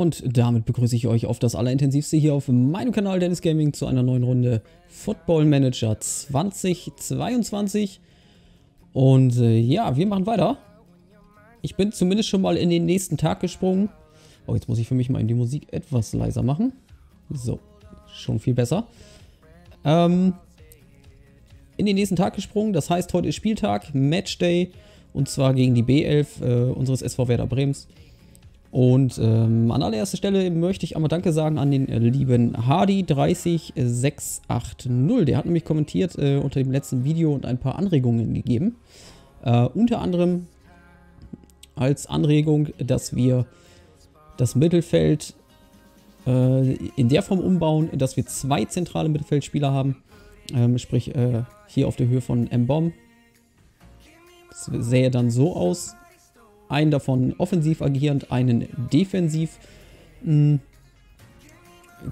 Und damit begrüße ich euch auf das Allerintensivste hier auf meinem Kanal Dennis Gaming zu einer neuen Runde Football Manager 2022. Und äh, ja, wir machen weiter. Ich bin zumindest schon mal in den nächsten Tag gesprungen. Oh, jetzt muss ich für mich mal die Musik etwas leiser machen. So, schon viel besser. Ähm, in den nächsten Tag gesprungen, das heißt, heute ist Spieltag, Matchday. Und zwar gegen die B11 äh, unseres SV Werder Brems. Und ähm, an allererster Stelle möchte ich einmal Danke sagen an den äh, lieben Hardy30680. Der hat nämlich kommentiert äh, unter dem letzten Video und ein paar Anregungen gegeben. Äh, unter anderem als Anregung, dass wir das Mittelfeld äh, in der Form umbauen, dass wir zwei zentrale Mittelfeldspieler haben. Ähm, sprich, äh, hier auf der Höhe von M-Bomb. Das sähe dann so aus einen davon offensiv agierend, einen defensiv. Hm,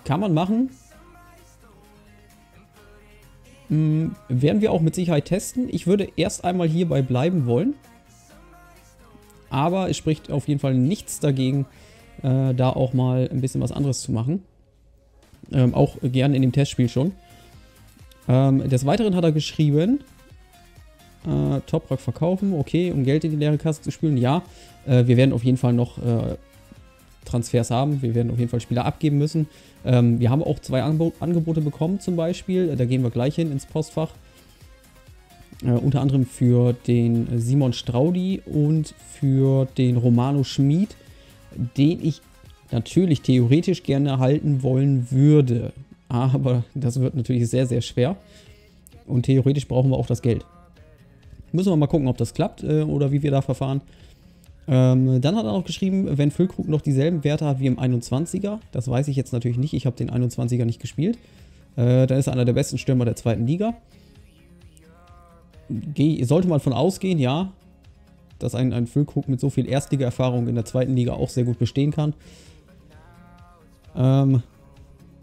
kann man machen. Hm, werden wir auch mit Sicherheit testen. Ich würde erst einmal hierbei bleiben wollen. Aber es spricht auf jeden Fall nichts dagegen, äh, da auch mal ein bisschen was anderes zu machen. Ähm, auch gerne in dem Testspiel schon. Ähm, des Weiteren hat er geschrieben, äh, Toprak verkaufen, okay, um Geld in die leere Kasse zu spülen, ja. Äh, wir werden auf jeden Fall noch äh, Transfers haben, wir werden auf jeden Fall Spieler abgeben müssen. Ähm, wir haben auch zwei Anbo Angebote bekommen zum Beispiel, da gehen wir gleich hin ins Postfach. Äh, unter anderem für den Simon Straudi und für den Romano Schmid, den ich natürlich theoretisch gerne halten wollen würde. Aber das wird natürlich sehr, sehr schwer. Und theoretisch brauchen wir auch das Geld. Müssen wir mal gucken, ob das klappt äh, oder wie wir da verfahren. Ähm, dann hat er noch geschrieben, wenn Füllkrug noch dieselben Werte hat wie im 21er. Das weiß ich jetzt natürlich nicht. Ich habe den 21er nicht gespielt. Äh, dann ist er einer der besten Stürmer der zweiten Liga. Ge sollte man von ausgehen, ja, dass ein, ein Füllkrug mit so viel Erstliga-Erfahrung in der zweiten Liga auch sehr gut bestehen kann. Ähm,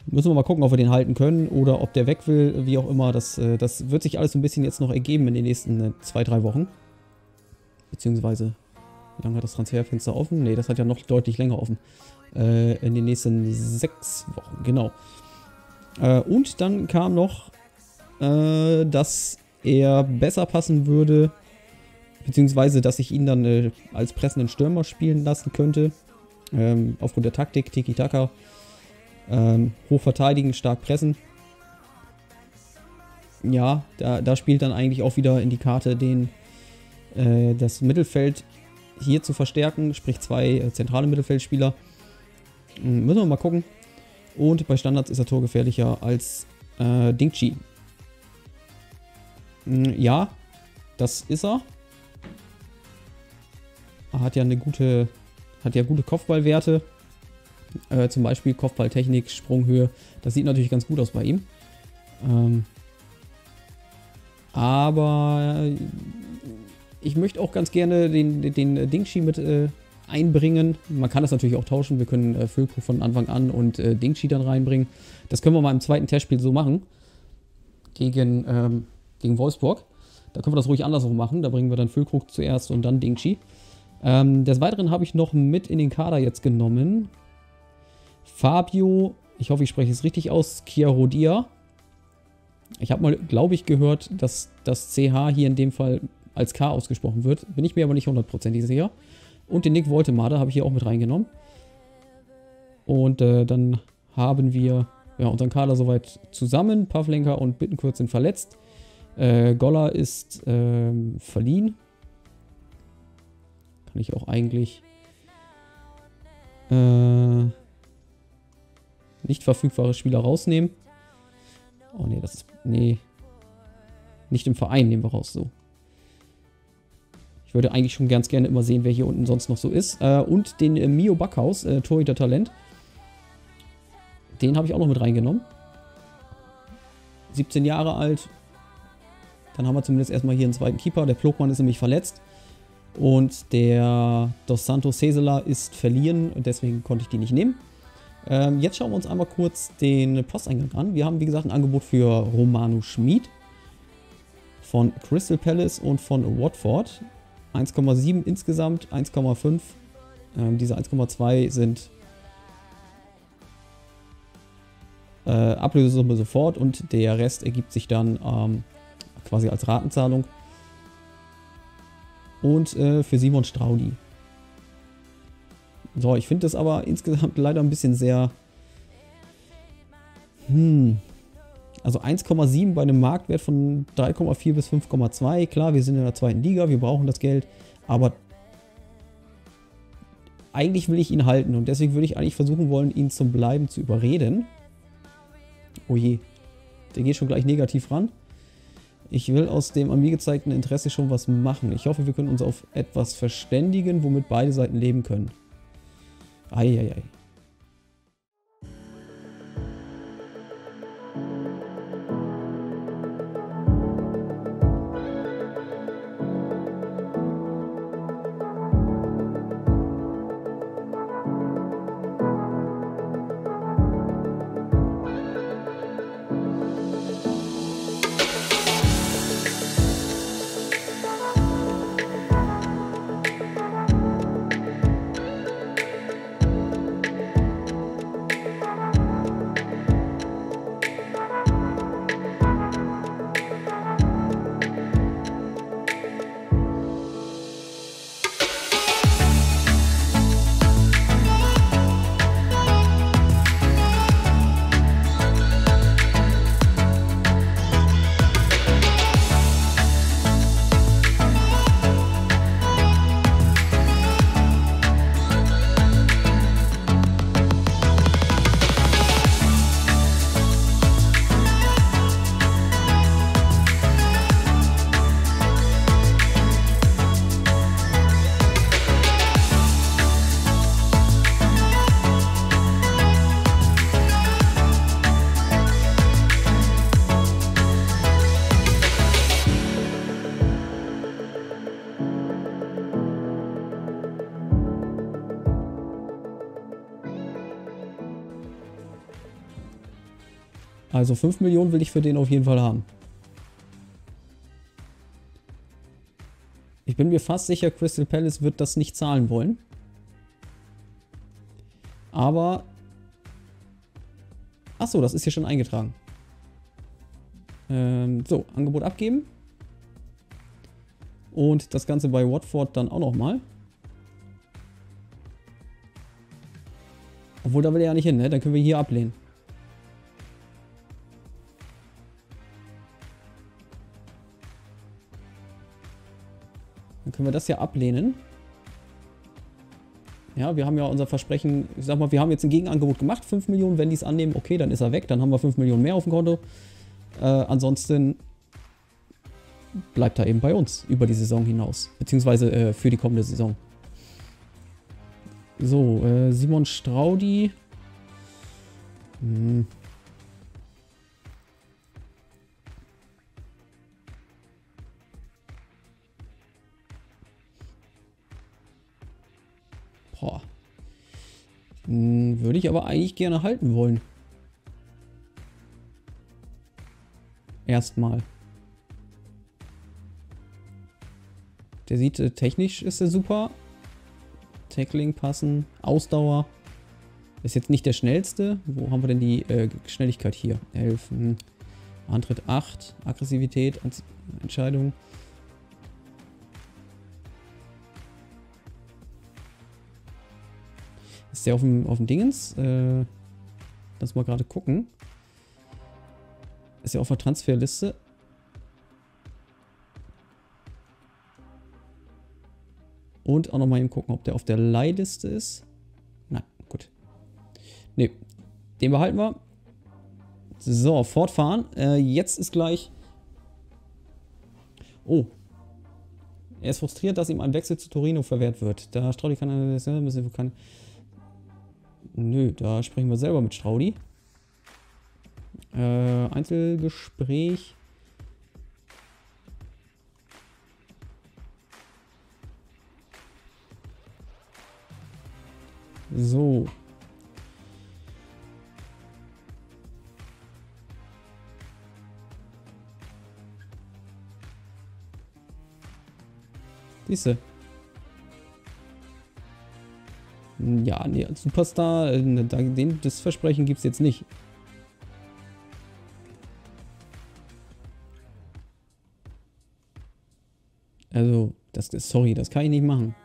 Müssen wir mal gucken, ob wir den halten können oder ob der weg will, wie auch immer. Das, äh, das wird sich alles so ein bisschen jetzt noch ergeben in den nächsten äh, zwei, drei Wochen. Beziehungsweise, wie lange hat das Transferfenster offen? Ne, das hat ja noch deutlich länger offen. Äh, in den nächsten sechs Wochen, genau. Äh, und dann kam noch, äh, dass er besser passen würde, beziehungsweise, dass ich ihn dann äh, als pressenden Stürmer spielen lassen könnte. Ähm, aufgrund der Taktik, Tiki-Taka. Ähm, hoch verteidigen, stark pressen. Ja, da, da, spielt dann eigentlich auch wieder in die Karte, den, äh, das Mittelfeld hier zu verstärken, sprich zwei äh, zentrale Mittelfeldspieler. Hm, müssen wir mal gucken. Und bei Standards ist er torgefährlicher als äh, Dingchi. Hm, ja, das ist er. Er hat ja eine gute, hat ja gute Kopfballwerte. Äh, zum Beispiel Kopfballtechnik, Sprunghöhe. Das sieht natürlich ganz gut aus bei ihm. Ähm, aber ich möchte auch ganz gerne den, den Dingshi mit äh, einbringen. Man kann das natürlich auch tauschen. Wir können äh, Füllkrug von Anfang an und äh, Dingshi dann reinbringen. Das können wir mal im zweiten Testspiel so machen. Gegen, ähm, gegen Wolfsburg. Da können wir das ruhig andersrum machen. Da bringen wir dann Füllkrug zuerst und dann Dingshi. Ähm, des Weiteren habe ich noch mit in den Kader jetzt genommen Fabio, ich hoffe, ich spreche es richtig aus, Chiarodia. Ich habe mal, glaube ich, gehört, dass das CH hier in dem Fall als K ausgesprochen wird. Bin ich mir aber nicht hundertprozentig sicher. Und den Nick Voltemade habe ich hier auch mit reingenommen. Und äh, dann haben wir ja, unseren Kader soweit zusammen. Pavlenka und Bittenkurt sind verletzt. Äh, Golla ist ähm, verliehen. Kann ich auch eigentlich... Äh, nicht verfügbare Spieler rausnehmen. Oh nee, das ist. Nee. Nicht im Verein nehmen wir raus, so. Ich würde eigentlich schon ganz gerne immer sehen, wer hier unten sonst noch so ist. Äh, und den äh, Mio Backhaus, äh, Torhüter Talent. Den habe ich auch noch mit reingenommen. 17 Jahre alt. Dann haben wir zumindest erstmal hier einen zweiten Keeper. Der Plogmann ist nämlich verletzt. Und der Dos Santos Cesela ist verliehen. Und deswegen konnte ich die nicht nehmen. Ähm, jetzt schauen wir uns einmal kurz den Posteingang an. Wir haben, wie gesagt, ein Angebot für Romano Schmid von Crystal Palace und von Watford. 1,7 insgesamt, 1,5. Ähm, diese 1,2 sind äh, Ablösesumme sofort und der Rest ergibt sich dann ähm, quasi als Ratenzahlung. Und äh, für Simon Straudi. So, ich finde das aber insgesamt leider ein bisschen sehr... Hm. Also 1,7 bei einem Marktwert von 3,4 bis 5,2. Klar, wir sind in der zweiten Liga, wir brauchen das Geld. Aber eigentlich will ich ihn halten und deswegen würde ich eigentlich versuchen wollen, ihn zum Bleiben zu überreden. Oh je, der geht schon gleich negativ ran. Ich will aus dem an mir gezeigten Interesse schon was machen. Ich hoffe, wir können uns auf etwas verständigen, womit beide Seiten leben können. Eieiei. Also 5 Millionen will ich für den auf jeden Fall haben. Ich bin mir fast sicher, Crystal Palace wird das nicht zahlen wollen. Aber... Achso, das ist hier schon eingetragen. Ähm, so, Angebot abgeben. Und das Ganze bei Watford dann auch nochmal. Obwohl, da will er ja nicht hin, ne? Dann können wir hier ablehnen. Dann können wir das ja ablehnen. Ja, wir haben ja unser Versprechen, ich sag mal, wir haben jetzt ein Gegenangebot gemacht, 5 Millionen, wenn die es annehmen, okay, dann ist er weg, dann haben wir 5 Millionen mehr auf dem Konto. Äh, ansonsten bleibt er eben bei uns über die Saison hinaus, beziehungsweise äh, für die kommende Saison. So, äh, Simon Straudi. Hm. Würde ich aber eigentlich gerne halten wollen. Erstmal. Der sieht äh, technisch ist er super. Tackling passen, Ausdauer. Ist jetzt nicht der schnellste. Wo haben wir denn die äh, Schnelligkeit hier? 11. Hm. Antritt 8. Aggressivität, Entscheidung. Der auf dem, auf dem Dingens? Äh, lass mal gerade gucken. Ist er auf der Transferliste? Und auch nochmal eben gucken, ob der auf der Leihliste ist. Nein, gut. Ne, den behalten wir. So, fortfahren. Äh, jetzt ist gleich... Oh. Er ist frustriert, dass ihm ein Wechsel zu Torino verwehrt wird. Da Straudi kann... Müssen wir keine... Nö, da sprechen wir selber mit Straudi. Äh, Einzelgespräch. So. Siehste. ja, nee, als Superstar, äh, ne, den, das Versprechen gibt es jetzt nicht. Also, das, sorry, das kann ich nicht machen.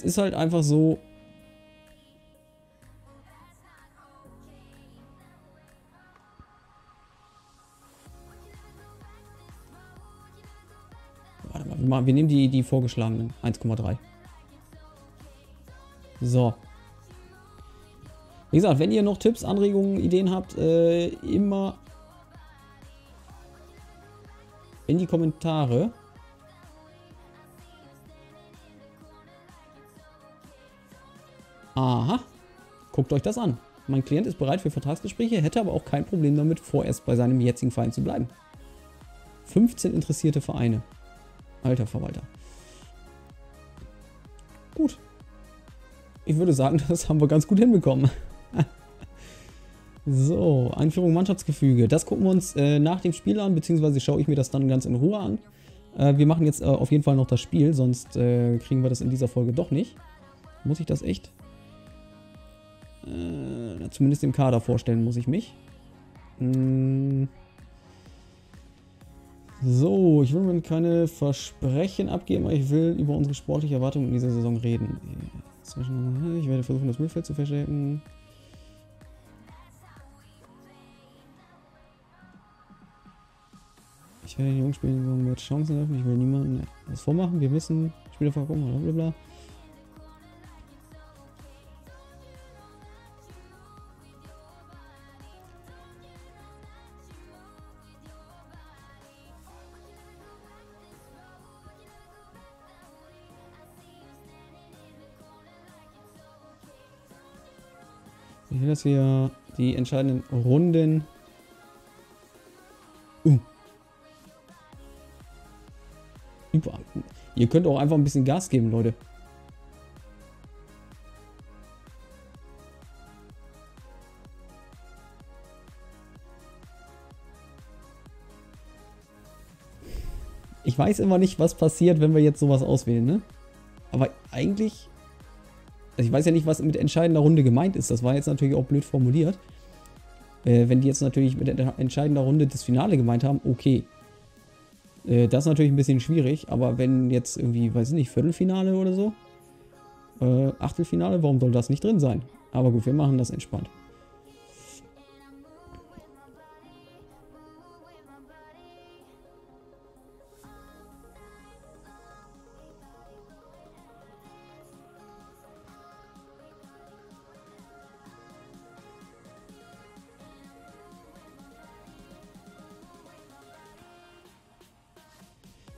Es ist halt einfach so. Warte mal, wir nehmen die, die vorgeschlagenen. 1,3. So. Wie gesagt, wenn ihr noch Tipps, Anregungen, Ideen habt, äh, immer in die Kommentare. Aha. Guckt euch das an. Mein Klient ist bereit für Vertragsgespräche, hätte aber auch kein Problem damit, vorerst bei seinem jetzigen Verein zu bleiben. 15 interessierte Vereine. Alter Verwalter. Gut. Ich würde sagen, das haben wir ganz gut hinbekommen. so, Einführung Mannschaftsgefüge. Das gucken wir uns äh, nach dem Spiel an, beziehungsweise schaue ich mir das dann ganz in Ruhe an. Äh, wir machen jetzt äh, auf jeden Fall noch das Spiel, sonst äh, kriegen wir das in dieser Folge doch nicht. Muss ich das echt? Äh, zumindest im Kader vorstellen muss ich mich. Hm. So, ich will mir keine Versprechen abgeben, aber ich will über unsere sportliche Erwartung in dieser Saison reden. Ich werde versuchen, das Mittelfeld zu verstärken. Ich werde den jungen Spielern mehr Chancen öffnen. Ich will niemanden was vormachen. Wir wissen, Spieler vorkommen, blablabla. Ich will, dass wir die entscheidenden Runden... Uh. Über. Ihr könnt auch einfach ein bisschen Gas geben, Leute. Ich weiß immer nicht, was passiert, wenn wir jetzt sowas auswählen, ne? Aber eigentlich also ich weiß ja nicht, was mit entscheidender Runde gemeint ist. Das war jetzt natürlich auch blöd formuliert. Äh, wenn die jetzt natürlich mit entscheidender Runde das Finale gemeint haben, okay. Äh, das ist natürlich ein bisschen schwierig, aber wenn jetzt irgendwie, weiß ich nicht, Viertelfinale oder so, äh, Achtelfinale, warum soll das nicht drin sein? Aber gut, wir machen das entspannt.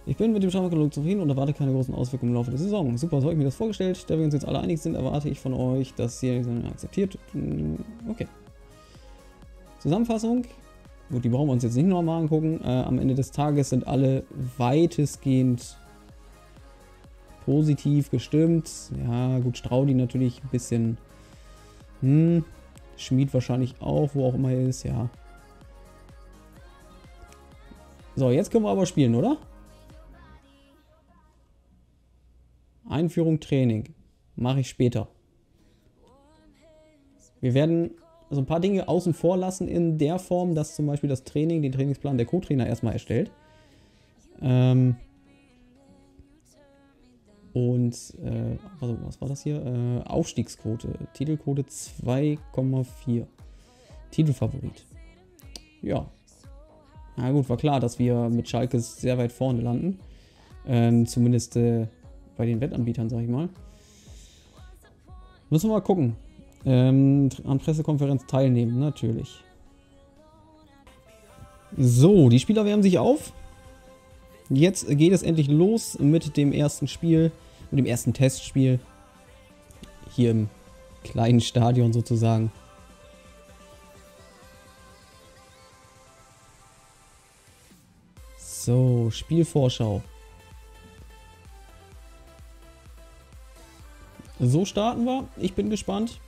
Ich bin mit dem Stammkatalog zufrieden und erwarte keine großen Auswirkungen im Laufe der Saison. Super, so habe ich mir das vorgestellt. Da wir uns jetzt alle einig sind, erwarte ich von euch, dass ihr akzeptiert. Okay. Zusammenfassung. Gut, die brauchen wir uns jetzt nicht nochmal angucken. Äh, am Ende des Tages sind alle weitestgehend positiv gestimmt. Ja, gut, Straudi natürlich ein bisschen. Hm, Schmied wahrscheinlich auch, wo auch immer er ist, ja. So, jetzt können wir aber spielen, oder? Einführung Training. Mache ich später. Wir werden so ein paar Dinge außen vor lassen in der Form, dass zum Beispiel das Training, den Trainingsplan der Co-Trainer erstmal erstellt. Ähm und äh, also was war das hier? Äh, Aufstiegsquote. Titelquote 2,4. Titelfavorit. Ja. Na gut, war klar, dass wir mit Schalke sehr weit vorne landen. Ähm, zumindest äh, bei den Wettanbietern, sag ich mal. Müssen wir mal gucken. Ähm, an Pressekonferenz teilnehmen, natürlich. So, die Spieler wärmen sich auf. Jetzt geht es endlich los mit dem ersten Spiel, mit dem ersten Testspiel. Hier im kleinen Stadion sozusagen. So, Spielvorschau. So starten wir. Ich bin gespannt.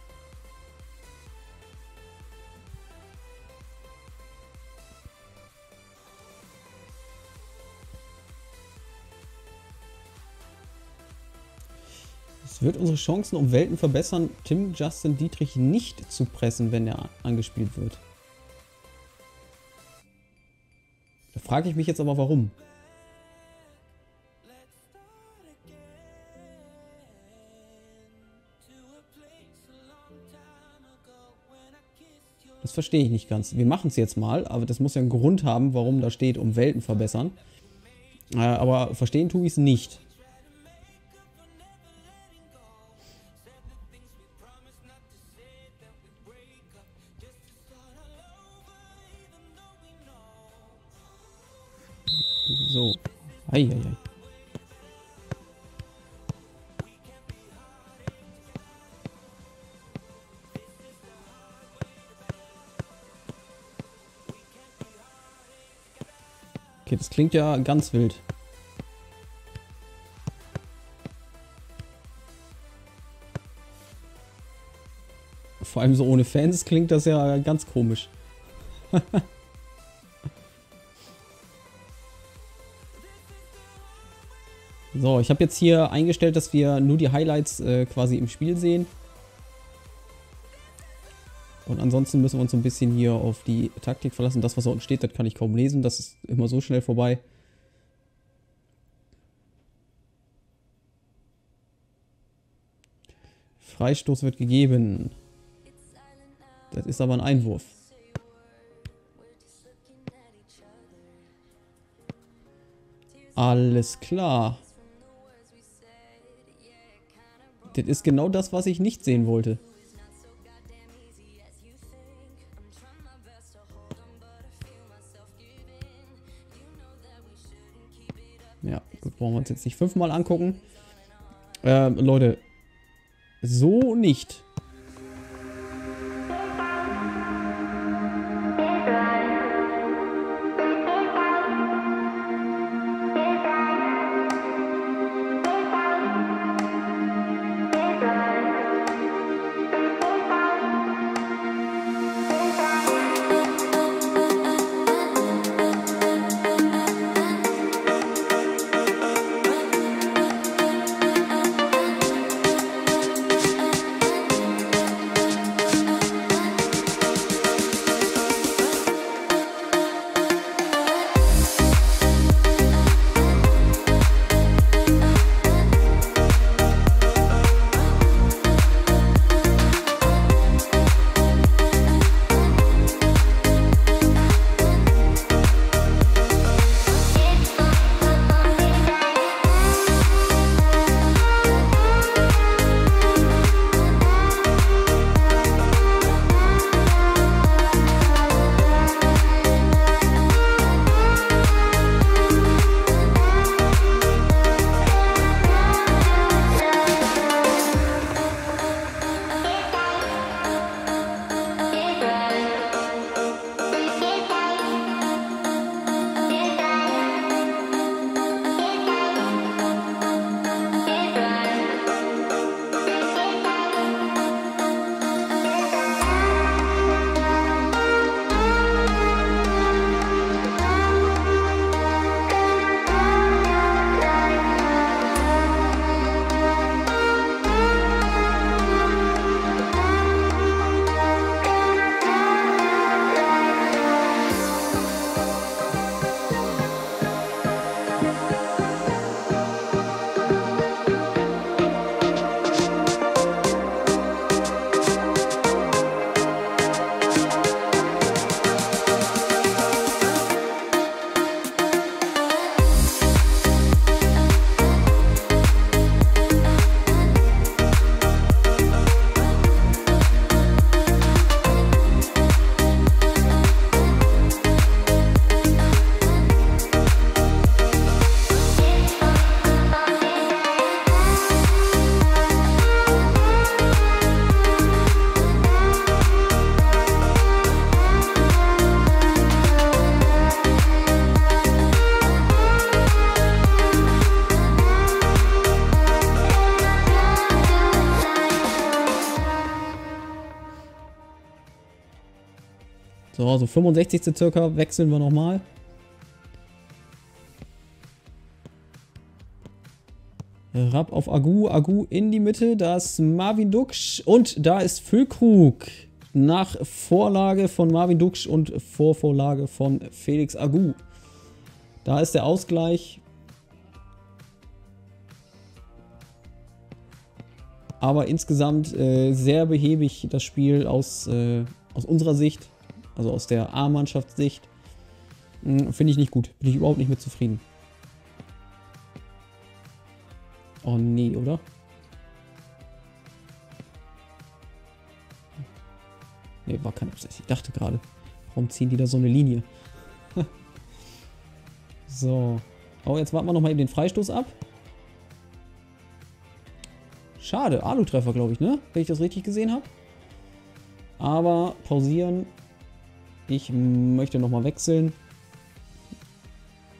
Es wird unsere Chancen um Welten verbessern, Tim Justin Dietrich nicht zu pressen, wenn er angespielt wird. Da frage ich mich jetzt aber warum. Verstehe ich nicht ganz. Wir machen es jetzt mal, aber das muss ja einen Grund haben, warum da steht, um Welten verbessern. Äh, aber verstehen tue ich es nicht. So. Eieiei. Okay, das klingt ja ganz wild. Vor allem so ohne Fans klingt das ja ganz komisch. so, ich habe jetzt hier eingestellt, dass wir nur die Highlights äh, quasi im Spiel sehen. Und ansonsten müssen wir uns so ein bisschen hier auf die Taktik verlassen. Das, was da unten steht, das kann ich kaum lesen. Das ist immer so schnell vorbei. Freistoß wird gegeben. Das ist aber ein Einwurf. Alles klar. Das ist genau das, was ich nicht sehen wollte. Brauchen wir uns jetzt nicht fünfmal angucken. Ähm, Leute, so nicht. 65. circa wechseln wir nochmal. Rapp auf Agu, Agu in die Mitte, da ist Marvin Duksch und da ist Füllkrug nach Vorlage von Marvin Duksch und Vorvorlage von Felix Agu. Da ist der Ausgleich. Aber insgesamt äh, sehr behäbig das Spiel aus, äh, aus unserer Sicht, also aus der A-Mannschaftssicht. Hm, finde ich nicht gut. Bin ich überhaupt nicht mit zufrieden. Oh nee, oder? Nee, war kein Absicht. Ich dachte gerade, warum ziehen die da so eine Linie? so. Oh, jetzt warten wir nochmal eben den Freistoß ab. Schade, Alu-Treffer, glaube ich, ne? Wenn ich das richtig gesehen habe. Aber pausieren. Ich möchte nochmal wechseln.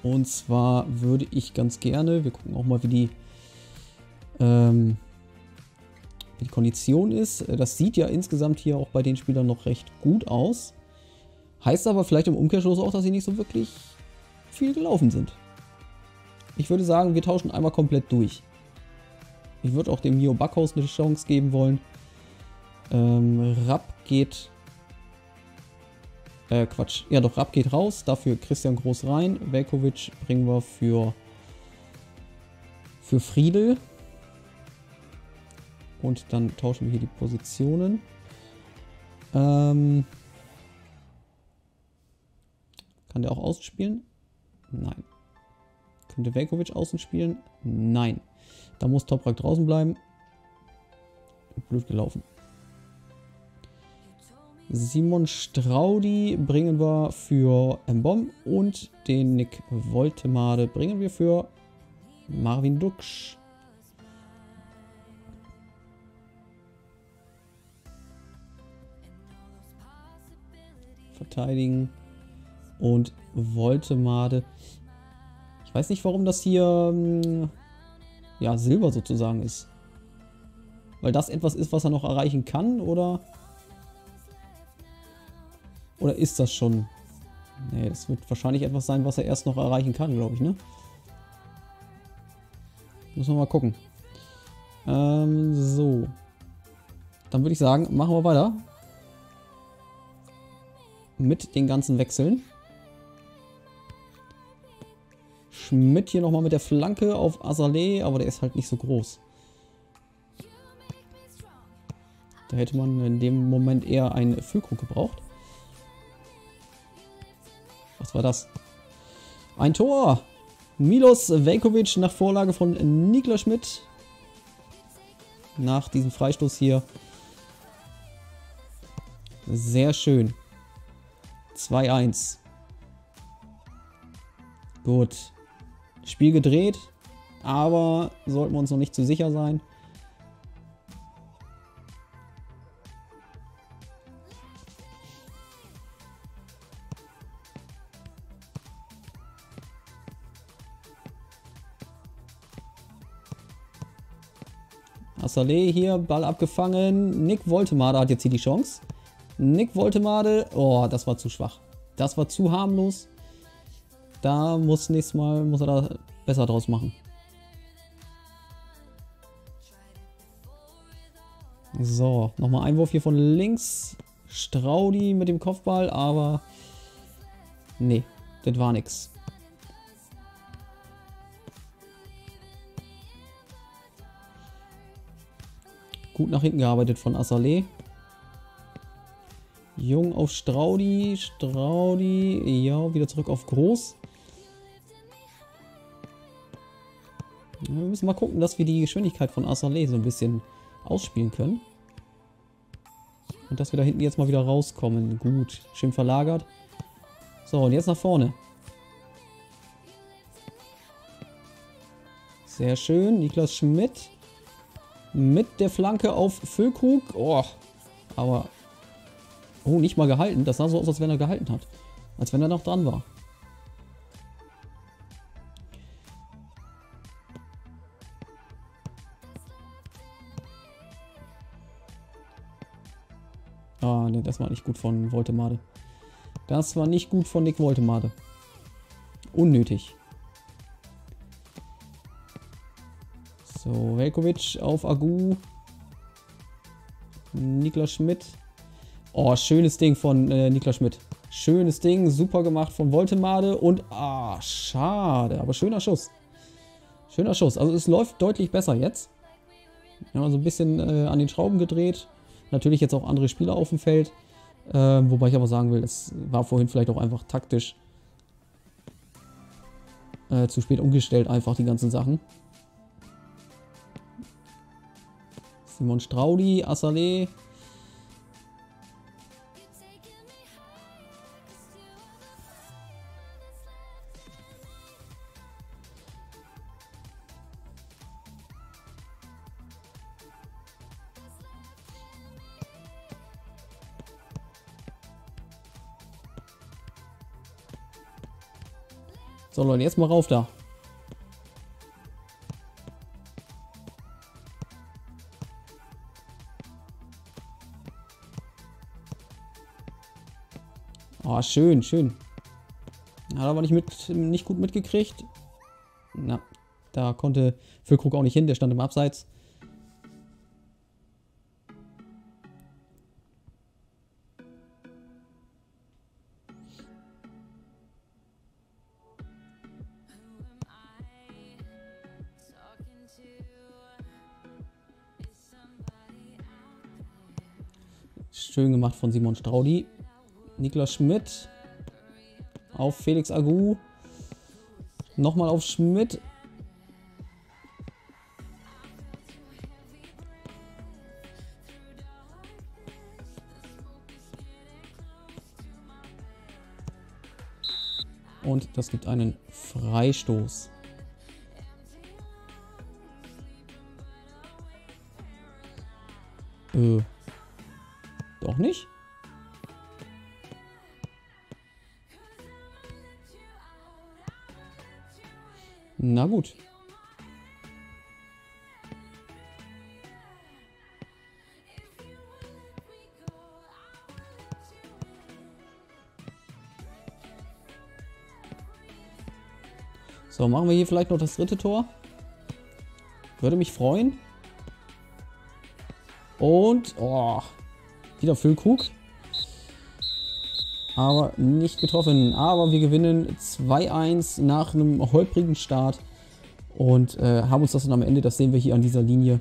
Und zwar würde ich ganz gerne, wir gucken auch mal, wie die ähm, wie die Kondition ist. Das sieht ja insgesamt hier auch bei den Spielern noch recht gut aus. Heißt aber vielleicht im Umkehrschluss auch, dass sie nicht so wirklich viel gelaufen sind. Ich würde sagen, wir tauschen einmal komplett durch. Ich würde auch dem Mio Backhaus eine Chance geben wollen. Ähm, Rapp geht... Äh, Quatsch. Ja doch, Rapp geht raus. Dafür Christian Groß rein. Velkovic bringen wir für... Für Friedel. Und dann tauschen wir hier die Positionen. Ähm Kann der auch außen spielen? Nein. Könnte Velkovic außen spielen? Nein. Da muss Toprak draußen bleiben. Blöd gelaufen. Simon Straudi bringen wir für Mbom und den Nick Voltemade bringen wir für Marvin Duksch. verteidigen. Und Voltemade. Ich weiß nicht, warum das hier ähm, ja, Silber sozusagen ist. Weil das etwas ist, was er noch erreichen kann, oder? Oder ist das schon? Nee, das wird wahrscheinlich etwas sein, was er erst noch erreichen kann, glaube ich, ne? Müssen wir mal gucken. Ähm, so. Dann würde ich sagen, machen wir weiter mit den ganzen Wechseln. Schmidt hier nochmal mit der Flanke auf Azaleh, aber der ist halt nicht so groß. Da hätte man in dem Moment eher einen Füllkrug gebraucht. War das? Ein Tor! Milos Velkovic nach Vorlage von Niklas Schmidt. Nach diesem Freistoß hier. Sehr schön. 2-1. Gut. Spiel gedreht, aber sollten wir uns noch nicht zu sicher sein. Assalé hier, Ball abgefangen. Nick Woltemade hat jetzt hier die Chance. Nick Woltemade. Oh, das war zu schwach. Das war zu harmlos. Da muss nächstes Mal muss er da besser draus machen. So, nochmal Einwurf hier von links. Straudi mit dem Kopfball, aber nee, das war nix. Gut nach hinten gearbeitet von Assalé. Jung auf Straudi. Straudi. Ja, wieder zurück auf Groß. Wir müssen mal gucken, dass wir die Geschwindigkeit von Assalé so ein bisschen ausspielen können. Und dass wir da hinten jetzt mal wieder rauskommen. Gut, schön verlagert. So, und jetzt nach vorne. Sehr schön. Niklas Schmidt mit der Flanke auf Füllkrug. Oh, aber Oh, nicht mal gehalten. Das sah so aus, als wenn er gehalten hat. Als wenn er noch dran war. Ah, ne, das war nicht gut von Voltemade. Das war nicht gut von Nick Voltemade. Unnötig. So, Velkovic auf Agu. Niklas Schmidt. Oh, schönes Ding von äh, Niklas Schmidt. Schönes Ding, super gemacht von Voltemade und ah, schade, aber schöner Schuss. Schöner Schuss. Also es läuft deutlich besser jetzt. Ja, so ein bisschen äh, an den Schrauben gedreht. Natürlich jetzt auch andere Spieler auf dem Feld. Äh, wobei ich aber sagen will, es war vorhin vielleicht auch einfach taktisch äh, zu spät umgestellt, einfach die ganzen Sachen. Simon Straudi, Assalé. So Leute, jetzt mal rauf da. Schön, schön. Hat aber nicht, mit, nicht gut mitgekriegt. Na, da konnte Füllkrug auch nicht hin, der stand im Abseits. Schön gemacht von Simon Straudi. Niklas Schmidt. Auf Felix Agu. Nochmal auf Schmidt. Und das gibt einen Freistoß. Äh. Doch nicht? Na gut. So, machen wir hier vielleicht noch das dritte Tor. Würde mich freuen. Und, oh, wieder Füllkrug. Aber nicht getroffen. Aber wir gewinnen 2-1 nach einem holprigen Start. Und äh, haben uns das dann am Ende, das sehen wir hier an dieser Linie,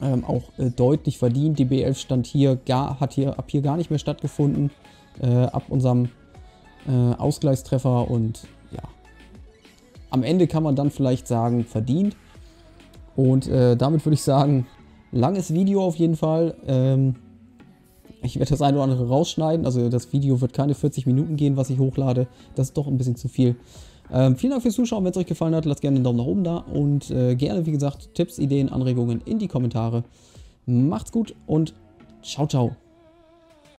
ähm, auch äh, deutlich verdient. Die B11 stand hier, gar, hat hier ab hier gar nicht mehr stattgefunden. Äh, ab unserem äh, Ausgleichstreffer. Und ja, am Ende kann man dann vielleicht sagen, verdient. Und äh, damit würde ich sagen, langes Video auf jeden Fall. Ähm, ich werde das eine oder andere rausschneiden. Also das Video wird keine 40 Minuten gehen, was ich hochlade. Das ist doch ein bisschen zu viel. Ähm, vielen Dank fürs Zuschauen. Wenn es euch gefallen hat, lasst gerne einen Daumen nach oben da. Und äh, gerne, wie gesagt, Tipps, Ideen, Anregungen in die Kommentare. Macht's gut und ciao, ciao.